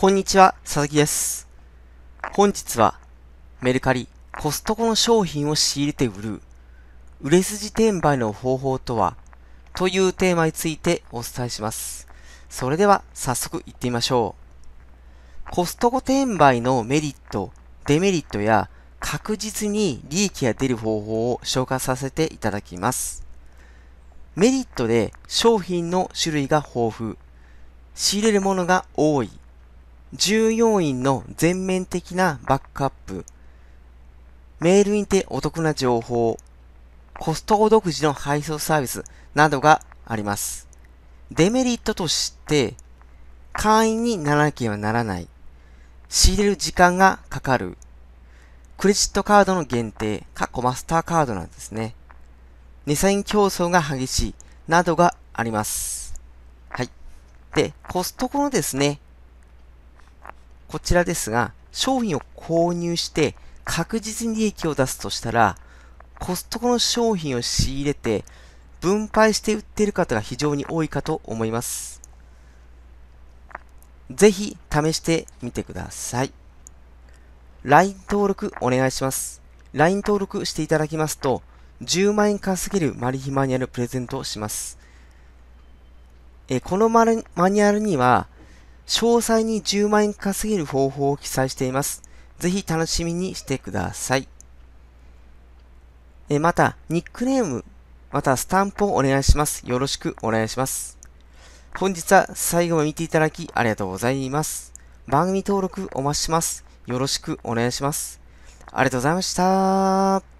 こんにちは、佐々木です。本日はメルカリ、コストコの商品を仕入れて売る、売れ筋転売の方法とは、というテーマについてお伝えします。それでは早速行ってみましょう。コストコ転売のメリット、デメリットや確実に利益が出る方法を紹介させていただきます。メリットで商品の種類が豊富、仕入れるものが多い、従業員の全面的なバックアップ、メールにてお得な情報、コストコ独自の配送サービスなどがあります。デメリットとして、会員にならなければならない、仕入れる時間がかかる、クレジットカードの限定、過去マスターカードなんですね。値下げ競争が激しい、などがあります。はい。で、コストコのですね、こちらですが、商品を購入して確実に利益を出すとしたら、コストコの商品を仕入れて、分配して売っている方が非常に多いかと思います。ぜひ試してみてください。LINE 登録お願いします。LINE 登録していただきますと、10万円稼げるマリヒマニュアルプレゼントをします。えこのママニュアルには、詳細に10万円稼げる方法を記載しています。ぜひ楽しみにしてください。えまた、ニックネーム、またスタンプをお願いします。よろしくお願いします。本日は最後まで見ていただきありがとうございます。番組登録お待ちします。よろしくお願いします。ありがとうございました。